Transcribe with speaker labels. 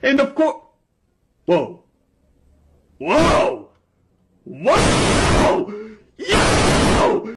Speaker 1: And of course... Whoa. Whoa! What? Whoa!